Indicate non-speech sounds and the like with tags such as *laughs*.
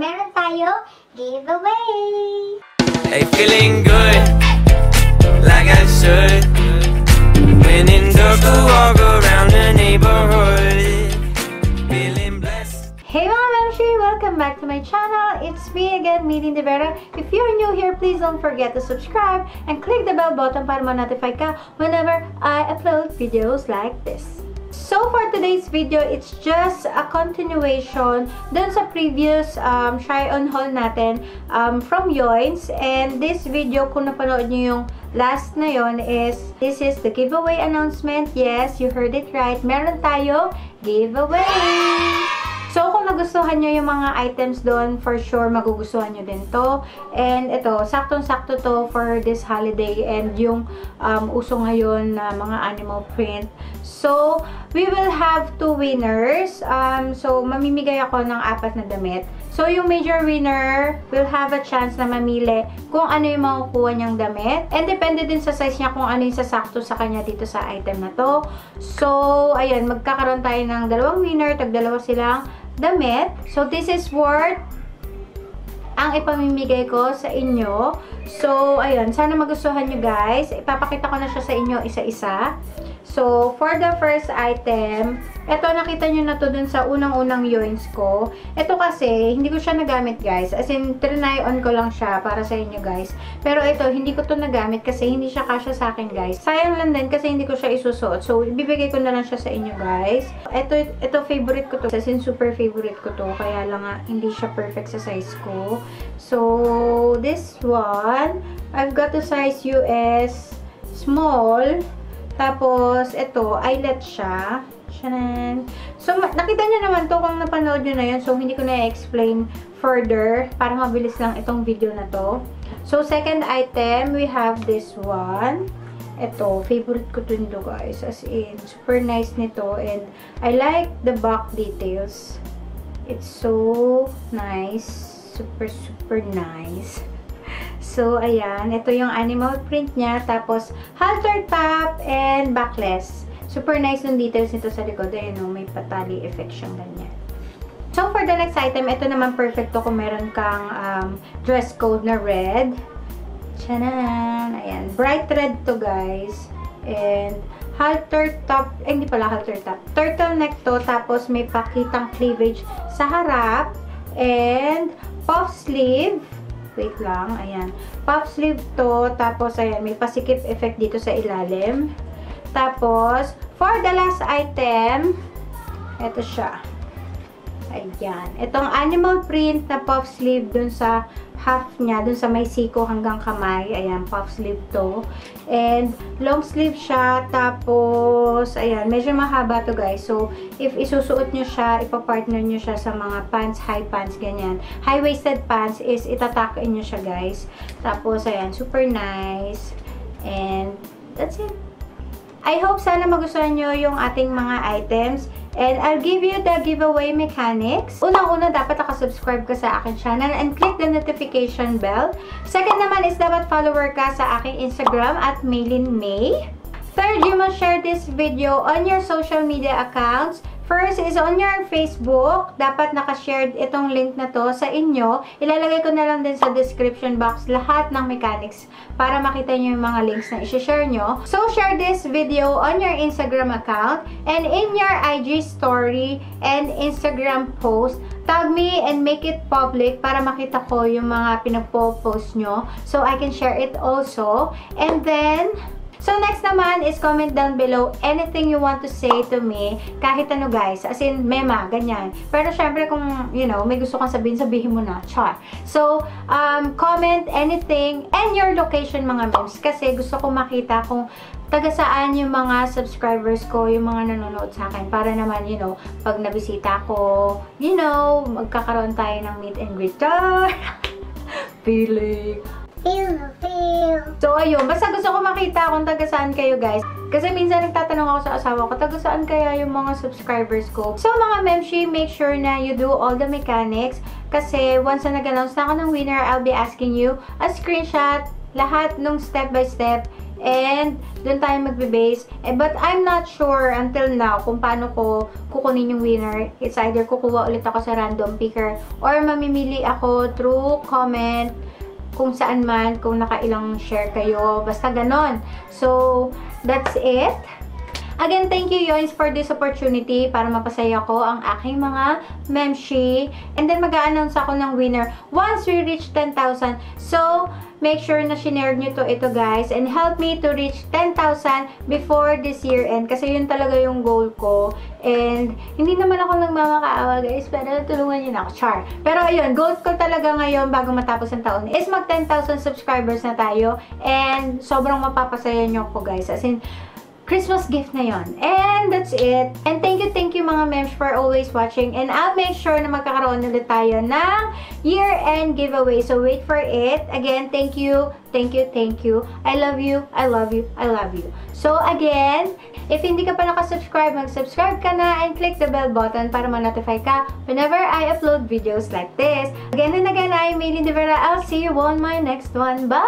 meron tayo giveaway! Hey, feeling good, like I should. When in dark, walk around the neighborhood, feeling blessed. Hey mga Memshi! Welcome back to my channel. It's me again, Meeting De Vera. If you're new here, please don't forget to subscribe and click the bell button para ma-notify ka whenever I upload videos like this. So for today's video, it's just a continuation dun sa previous um, try-on haul natin um, from Yoins. And this video, kung napanood nyo yung last na yon is, this is the giveaway announcement. Yes, you heard it right. Meron tayo giveaway! So, kung nagustuhan nyo yung mga items doon, for sure, magugustuhan nyo din to. And ito, saktong-sakto to for this holiday and yung um, uso ngayon na mga animal print. So, we will have two winners. Um, so, mamimigay ako ng apat na damit. So, yung major winner will have a chance na mamili kung ano yung makukuha niyang damit. And depende din sa size niya kung ano yung sasakto sa kanya dito sa item na to. So, ayan, magkakaroon tayo ng dalawang winner. Tagdalawa silang damit. So, this is worth ang ipamimigay ko sa inyo. So, ayun, sana magustuhan nyo guys. Ipapakita ko na siya sa inyo isa-isa. So, for the first item, ito nakita nyo na to dun sa unang-unang yoins ko. Ito kasi, hindi ko siya nagamit guys. As in, trinay on ko lang siya para sa inyo guys. Pero ito, hindi ko to nagamit kasi hindi siya kasya sa akin guys. Sayang lang din kasi hindi ko siya isusuot. So, ibibigay ko na lang siya sa inyo guys. Ito, ito favorite ko to. As in, super favorite ko to. Kaya lang nga, hindi siya perfect sa size ko. So, this one, I've got the size US small. Tapos, ito, eyelet siya. Shanan. So, nakita niyo naman to kung napanood niyo na yun. So, hindi ko na-explain further para mabilis lang itong video na to. So, second item, we have this one. Ito, favorite ko to guys. As in, super nice nito. And, I like the back details. It's so nice. Super, super nice. So, ayan. Ito yung animal print niya. Tapos, halter top and backless. Super nice yung details nito sa likod. Ayan o, may patali effect siyang ganyan. So, for the next item, ito naman perfect to kung meron kang um, dress code na red. Chanan! Ayan. Bright red to, guys. And, halter top, eh, hindi pala halter top. Turtleneck to, tapos may pakitang cleavage sa harap. And, puff sleeve. Wait lang, ayan. Puff sleeve to, tapos, ayan, may pasikip effect dito sa ilalim. Tapos, for the last item, ito siya. Ayan. Itong animal print na puff sleeve dun sa half niya, dun sa may siko hanggang kamay. Ayan, puff sleeve to. And, long sleeve siya. Tapos, ayan, medyo mahaba to guys. So, if isusuot nyo siya, ipapartner nyo siya sa mga pants, high pants, ganyan. High-waisted pants is itatakin nyo siya guys. Tapos, ayan, super nice. And, that's it. I hope sana magustuhan nyo yung ating mga items. And I'll give you the giveaway mechanics. Unang-una, dapat nakasubscribe ka sa akin channel and click the notification bell. Second naman is dapat follower ka sa aking Instagram at Maylin May. Third, you must share this video on your social media accounts. First is on your Facebook. Dapat nakashared itong link na to sa inyo. Ilalagay ko na lang din sa description box lahat ng mechanics para makita nyo yung mga links na isi-share nyo. So, share this video on your Instagram account and in your IG story and Instagram post. Tag me and make it public para makita ko yung mga pinagpo-post nyo so I can share it also. And then, So, next naman is comment down below anything you want to say to me. Kahit ano guys. As in, mema, ganyan. Pero syempre kung, you know, may gusto kang sabihin, sabihin mo na. Char. So, um, comment anything and your location mga memes. Kasi gusto ko makita kung taga saan yung mga subscribers ko, yung mga nanonood sa akin. Para naman, you know, pag nabisita ko, you know, magkakaroon tayo ng meet and greet. *laughs* Feeling. So, ayun. Basta gusto ko makita kung taga saan kayo, guys. Kasi minsan nagtatanong ako sa asawa ko, taga saan kaya yung mga subscribers ko. So, mga memshi, make sure na you do all the mechanics. Kasi, once na nag-announce na ako ng winner, I'll be asking you a screenshot, lahat nung step by step And, doon tayo magbe-base. Eh, but I'm not sure until now kung paano ko kukunin yung winner. It's either kukuha ulit ako sa random picker or mamimili ako through comment kung saan man, kung nakailang share kayo. Basta ganon. So, that's it. Again, thank you, Yoins, for this opportunity para mapasaya ko ang aking mga memshi. And then, mag-a-announce ako ng winner once we reach 10,000. So, make sure na shinare nyo to ito, guys. And help me to reach 10,000 before this year end. Kasi yun talaga yung goal ko. And, hindi naman ako nagmamakaawa, guys. Pero, tulungan nyo na ako. Char. Pero, ayun, goal ko talaga ngayon bago matapos ang taon is mag 10,000 subscribers na tayo. And, sobrang mapapasaya nyo ko, guys. As in, Christmas gift na yon. And that's it. And thank you, thank you mga memes for always watching. And I'll make sure na magkakaroon ulit tayo ng year-end giveaway. So wait for it. Again, thank you, thank you, thank you. I love you, I love you, I love you. So again, if hindi ka pa nakasubscribe, mag-subscribe ka na and click the bell button para ma-notify ka whenever I upload videos like this. Again and again, I'm Maylene De Vera. I'll see you on my next one. Bye!